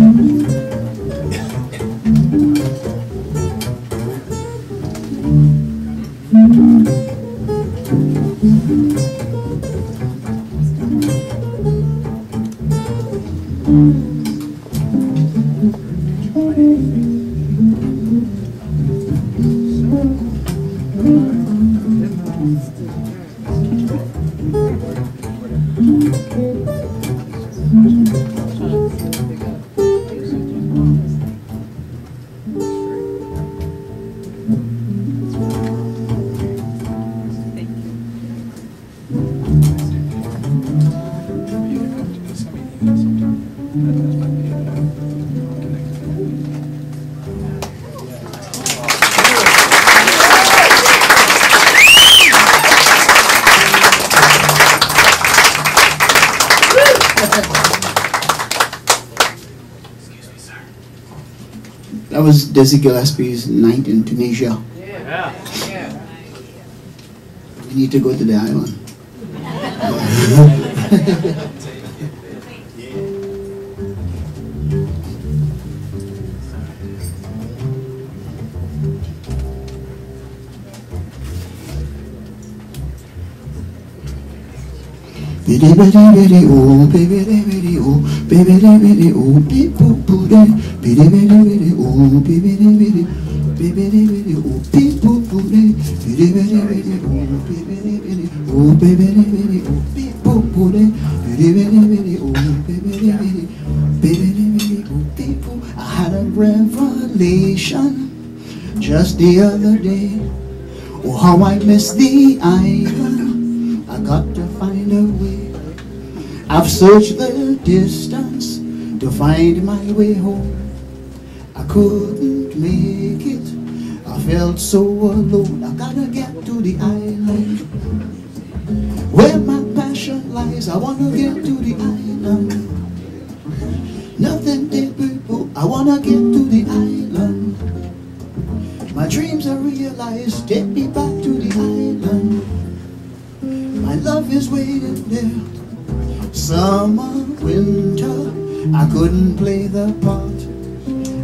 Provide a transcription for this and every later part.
Thank mm -hmm. you. Dizzy Gillespie's night in Tunisia. Yeah. yeah. We need to go to the island. Biddy biddy biddy oh, baby biddy biddy biddy biddy oh, beep day, biddy biddy biddy oh, baby biddy biddy, baby biddy biddy oh, beep boop boo day, biddy biddy biddy oh, baby biddy biddy biddy biddy oh, beep boop boo day, biddy biddy biddy biddy biddy, biddy biddy beep boop. I had a revelation just the other day. Oh, how I miss the island. I got to find I've searched the distance to find my way home. I couldn't make it. I felt so alone. I gotta get to the island where my passion lies. I wanna get to the island. Nothing dead people. I wanna get to the island. My dreams are realized. Take me back to the island. Love is waiting there. Summer, winter, I couldn't play the part.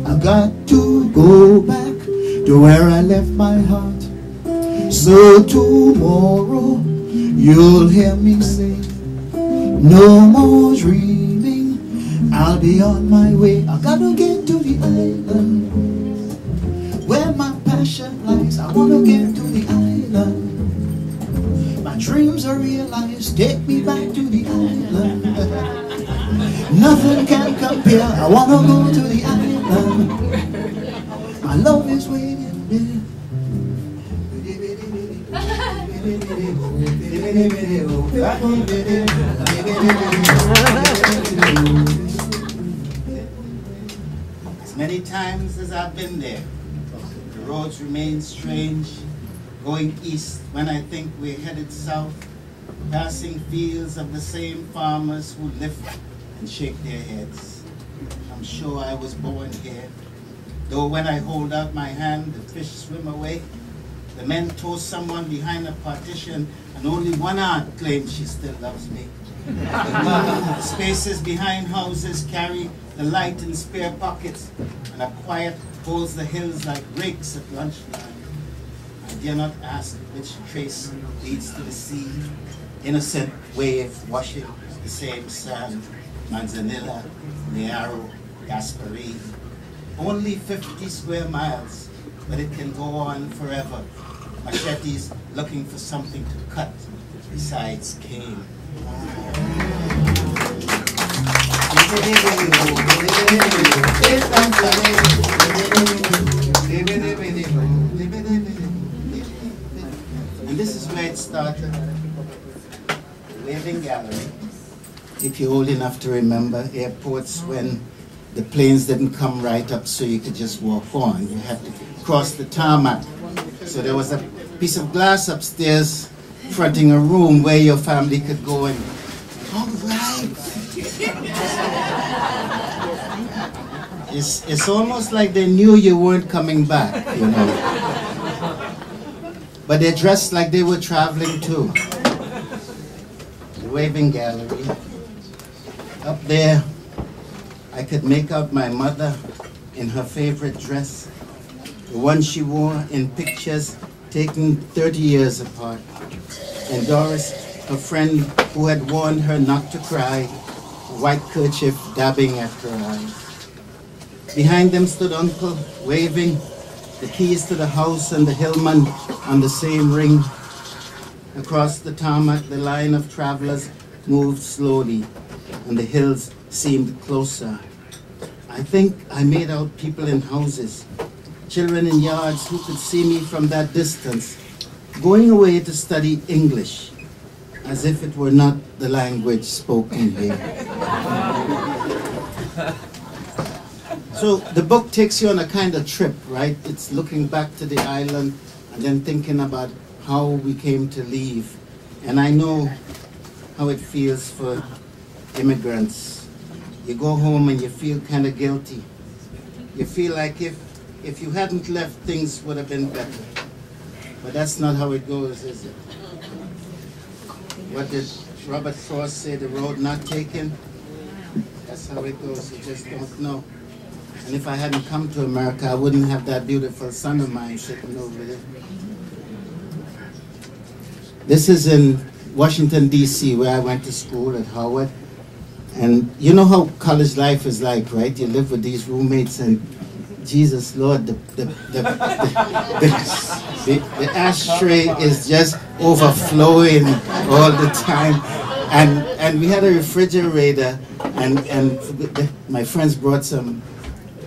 I got to go back to where I left my heart. So tomorrow you'll hear me say, no more dreaming. I'll be on my way. I gotta get to the island where my passion lies. I wanna get to the island. My dreams are realized. Take me back to the island. Nothing can compare. I wanna go to the island. My love is waiting there. As many times as I've been there, the roads remain strange. Going east when I think we're headed south, passing fields of the same farmers who lift and shake their heads. I'm sure I was born here, though when I hold out my hand, the fish swim away. The men toast someone behind a partition, and only one aunt claims she still loves me. The spaces behind houses carry the light in spare pockets, and a quiet holds the hills like rakes at lunchtime. I dare not ask which trace leads to the sea. Innocent wave washing the same sand. Manzanilla, Mayaro, Gasparee. Only 50 square miles, but it can go on forever. Machetes looking for something to cut besides cane. this is where it started. The Waving Gallery. If you're old enough to remember airports mm-hmm. when the planes didn't come right up so you could just walk on. You had to cross the tarmac. So there was a piece of glass upstairs fronting a room where your family could go and, all right. It's, it's almost like they knew you weren't coming back, you know. But they dressed like they were traveling too. The Waving Gallery. Up there, I could make out my mother in her favorite dress, the one she wore in pictures taken 30 years apart. And Doris, her friend who had warned her not to cry, white kerchief dabbing at her eyes. Behind them stood Uncle, waving the keys to the house and the Hillman on the same ring. Across the tarmac, the line of travelers moved slowly, and the hills seemed closer. I think I made out people in houses, children in yards who could see me from that distance, going away to study English, as if it were not the language spoken here. So the book takes you on a kind of trip, right? It's looking back to the island and then thinking about how we came to leave. And I know how it feels for immigrants, you go home and you feel kind of guilty. You feel like if, if you hadn't left, things would have been better. But that's not how it goes, is it? What did Robert Frost say, the road not taken? That's how it goes, you just don't know. And if I hadn't come to America, I wouldn't have that beautiful son of mine sitting over there. This is in Washington, D.C., where I went to school at Howard. And you know how college life is like, right? You live with these roommates and Jesus Lord, the, the, the, the, the ashtray is just overflowing all the time. And, and we had a refrigerator and, and my friends brought some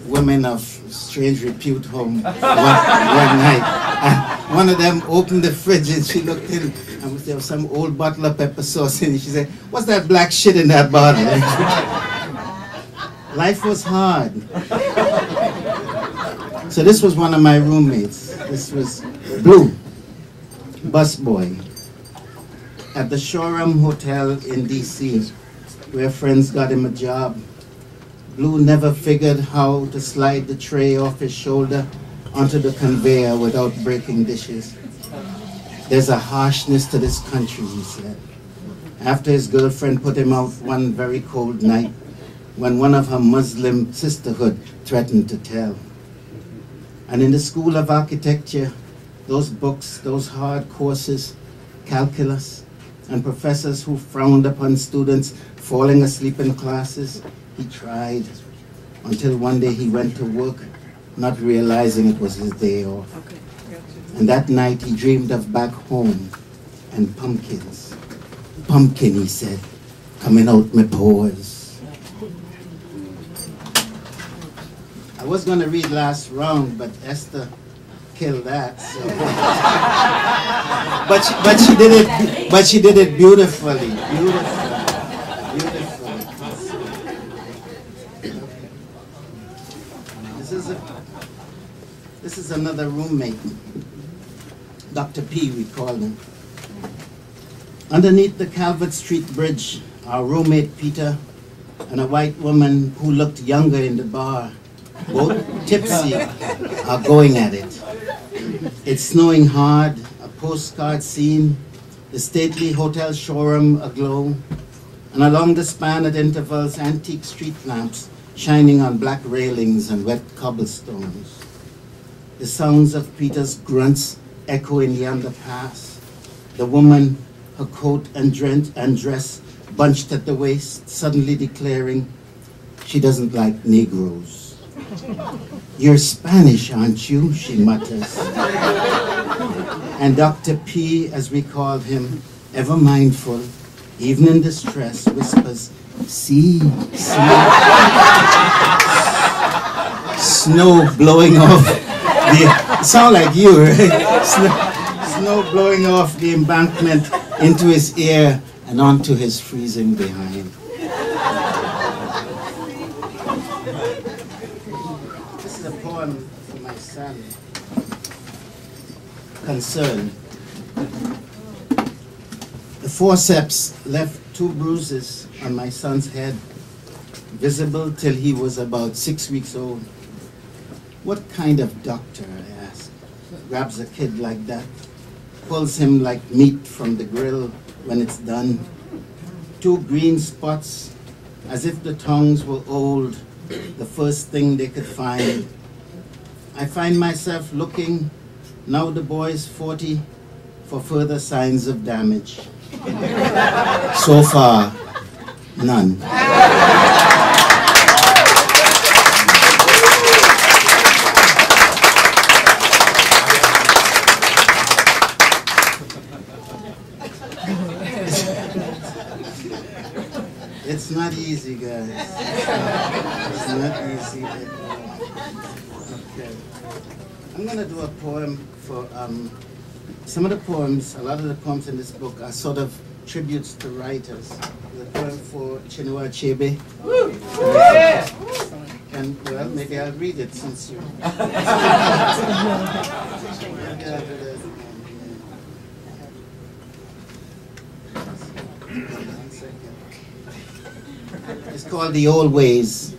women of strange repute home one, one night. And one of them opened the fridge and she looked in and there was some old bottle of pepper sauce in it. She said, what's that black shit in that bottle? Life was hard. So this was one of my roommates. This was Blue, busboy, at the Shoreham Hotel in D.C., where friends got him a job. Blue never figured how to slide the tray off his shoulder onto the conveyor without breaking dishes. There's a harshness to this country, he said. After his girlfriend put him out one very cold night, when one of her Muslim sisterhood threatened to tell. And in the School of Architecture, those books, those hard courses, calculus, and professors who frowned upon students falling asleep in classes, he tried until one day he went to work, not realizing it was his day off. And that night he dreamed of back home and pumpkins. Pumpkin, he said, coming out my pores. I was going to read last round, but Esther killed that. So. but she, but she did it. But she did it beautifully, beautifully. This is a, this is another roommate, Dr. P. We call him. Underneath the Calvert Street Bridge, our roommate Peter and a white woman who looked younger in the bar both tipsy, are going at it. It's snowing hard, a postcard scene, the stately Hotel Shoreham aglow, and along the span at intervals, antique street lamps shining on black railings and wet cobblestones. The sounds of Peter's grunts echo in the underpass. The woman, her coat and dress bunched at the waist, suddenly declaring she doesn't like Negroes. You're Spanish, aren't you? she mutters. And Dr. P, as we call him, ever mindful, even in distress, whispers, see, see. Snow blowing off sound like you, right? Snow, snow blowing off the embankment into his ear and onto his freezing behind. This is a poem for my son concerned. The forceps left two bruises on my son's head, visible till he was about six weeks old. What kind of doctor, I ask, grabs a kid like that, pulls him like meat from the grill when it's done? Two green spots, as if the tongues were old, the first thing they could find I find myself looking, now the boy's 40, for further signs of damage. so far, none. It's not easy, guys. It's not easy. Okay, I'm going to do a poem for um, some of the poems, a lot of the poems in this book are sort of tributes to writers. The poem for Chinua Achebe. And well, maybe I'll read it since you. called The Old Ways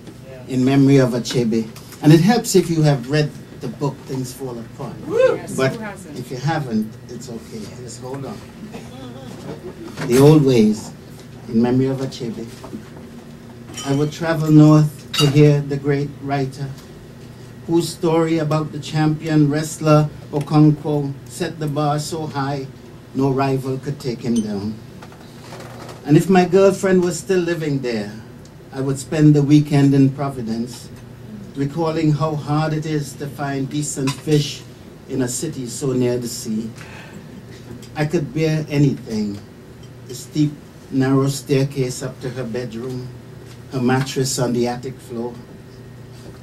in memory of Achebe. And it helps if you have read the book Things Fall Apart. Yes, But if you haven't, it's okay. Just hold on. The Old Ways in memory of Achebe. I would travel north to hear the great writer whose story about the champion wrestler Okonkwo set the bar so high no rival could take him down. And if my girlfriend was still living there, I would spend the weekend in Providence, recalling how hard it is to find decent fish in a city so near the sea. I could bear anything the steep, narrow staircase up to her bedroom, her mattress on the attic floor.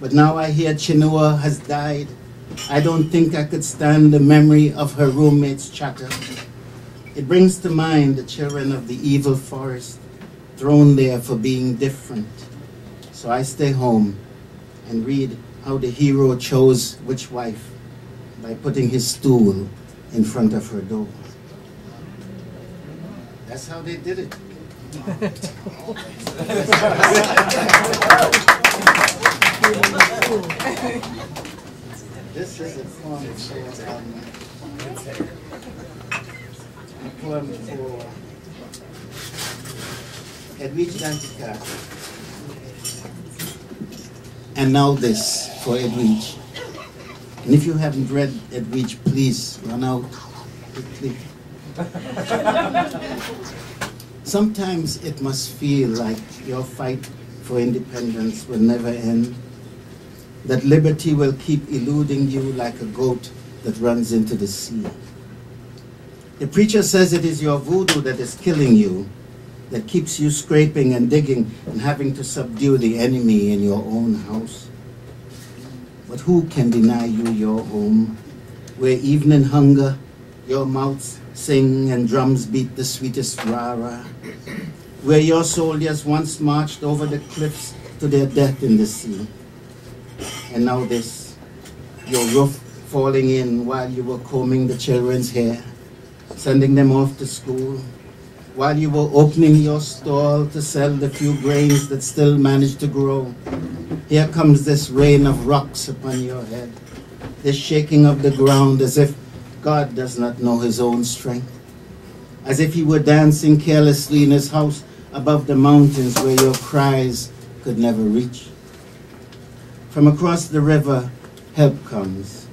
But now I hear Chinua has died. I don't think I could stand the memory of her roommate's chatter. It brings to mind the children of the evil forest, thrown there for being different. So I stay home and read how the hero chose which wife by putting his stool in front of her door. That's how they did it. This is a poem for, um, a poem for Edwidge Danticat. And now this for Edwidge. And if you haven't read Edwidge, please run out quickly. Sometimes it must feel like your fight for independence will never end, that liberty will keep eluding you like a goat that runs into the sea. The preacher says it is your voodoo that is killing you, that keeps you scraping and digging and having to subdue the enemy in your own house. But who can deny you your home, where evening hunger, your mouths sing and drums beat the sweetest rara, where your soldiers once marched over the cliffs to their death in the sea. And now this, your roof falling in while you were combing the children's hair, sending them off to school, while you were opening your stall to sell the few grains that still managed to grow. Here comes this rain of rocks upon your head, this shaking of the ground as if God does not know his own strength, as if he were dancing carelessly in his house above the mountains where your cries could never reach. From across the river, help comes.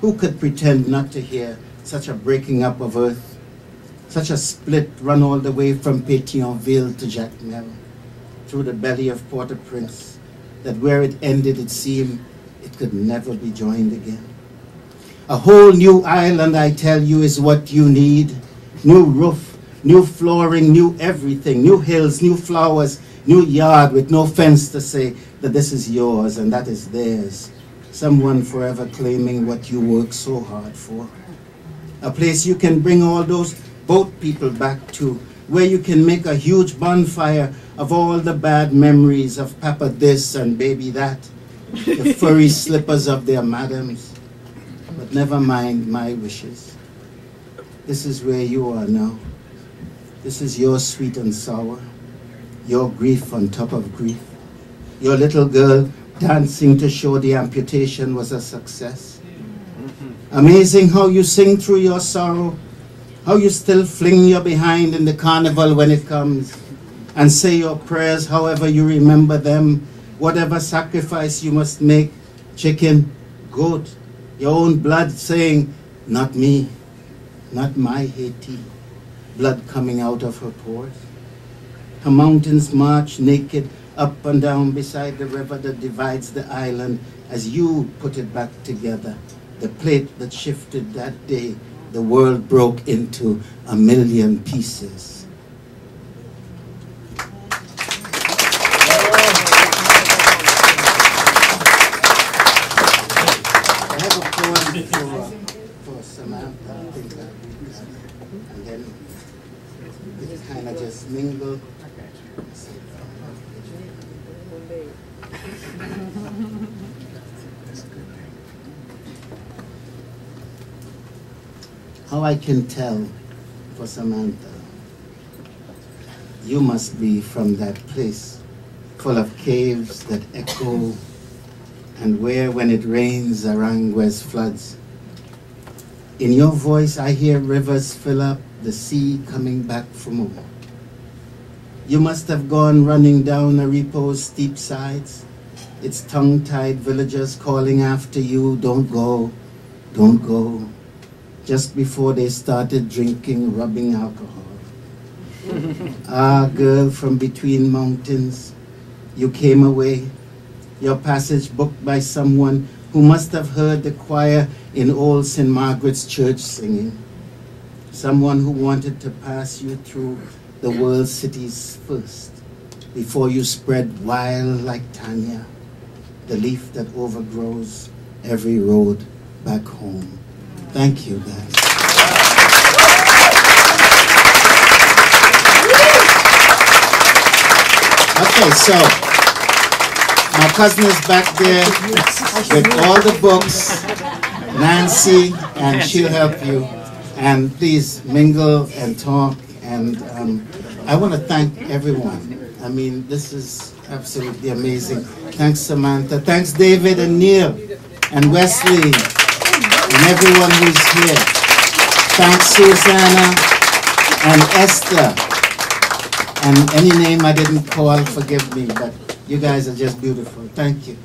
Who could pretend not to hear such a breaking up of earth, such a split run all the way from Pétionville to Jacmel, through the belly of Port-au-Prince, that where it ended it seemed it could never be joined again. A whole new island, I tell you, is what you need. New roof, new flooring, new everything, new hills, new flowers, new yard with no fence to say that this is yours and that is theirs. Someone forever claiming what you work so hard for. A place you can bring all those boat people back to, where you can make a huge bonfire of all the bad memories of Papa this and Baby that, the furry slippers of their madams. But never mind my wishes. This is where you are now. This is your sweet and sour, your grief on top of grief. Your little girl dancing to show the amputation was a success. Mm-hmm. Amazing how you sing through your sorrow, how you still fling your behind in the carnival when it comes, and say your prayers however you remember them, whatever sacrifice you must make chicken, goat, your own blood saying, Not me, not my Haiti, blood coming out of her pores. Her mountains march naked up and down beside the river that divides the island as you put it back together. The plate that shifted that day, the world broke into a million pieces. I have a poem for, for Samantha, I think that, and then it kind of just mingled. How I can tell for Samantha, you must be from that place full of caves that echo, and where when it rains, Aranguez floods. In your voice, I hear rivers fill up, the sea coming back for more. You must have gone running down Aripo's steep sides, its tongue tied villagers calling after you, don't go, don't go, just before they started drinking, rubbing alcohol. ah, girl from between mountains, you came away, your passage booked by someone who must have heard the choir in old St. Margaret's Church singing. Someone who wanted to pass you through the world's cities first, before you spread wild like Tanya, the leaf that overgrows every road back home. Thank you, guys. Okay, so my cousin is back there with all the books, Nancy, and she'll help you. And please mingle and talk. And um, I want to thank everyone. I mean, this is absolutely amazing. Thanks, Samantha. Thanks, David and Neil and Wesley and everyone who's here. Thanks, Susanna and Esther. And any name I didn't call, forgive me, but you guys are just beautiful. Thank you.